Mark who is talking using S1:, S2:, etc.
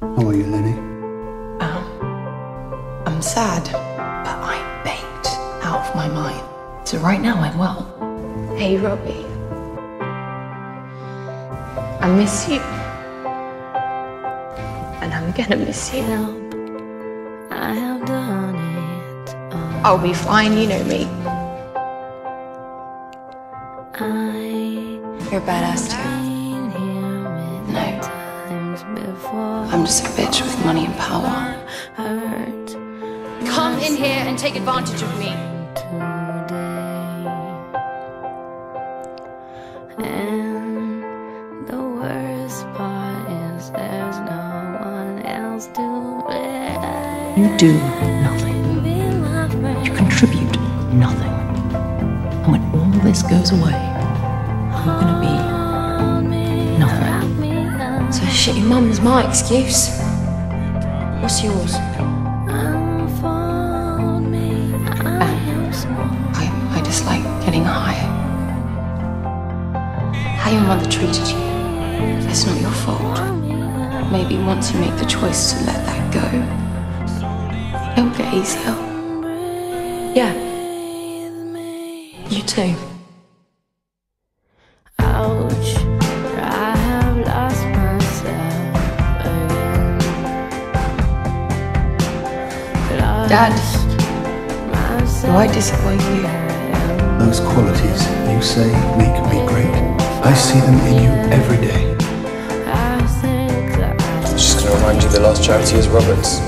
S1: How are you, Lenny?
S2: Um, I'm sad, but I'm baked out of my mind. So right now I'm well. Hey, Robbie. I miss you. And I'm gonna miss you.
S3: I have done it. all.
S2: I'll be fine, you know me.
S3: I
S2: You're a badass too. I'm just a bitch with money and power.
S3: Hurt
S4: Come in here and take advantage of me.
S3: today. And the worst part is there's no one else to blame.
S5: You do nothing.
S3: Be my friend.
S5: You contribute nothing. And when all this goes away, you're gonna be nothing.
S2: So shit, your mum's my excuse. What's yours?
S3: I.
S2: I, I just like getting high. How your mother treated you, it's not your fault. Maybe once you make the choice to let that go, it'll get easier. Yeah. You too. Dad, do I disappoint you?
S1: Those qualities you say make me great, I see them in you every day.
S6: Just gonna remind you the last charity is Roberts.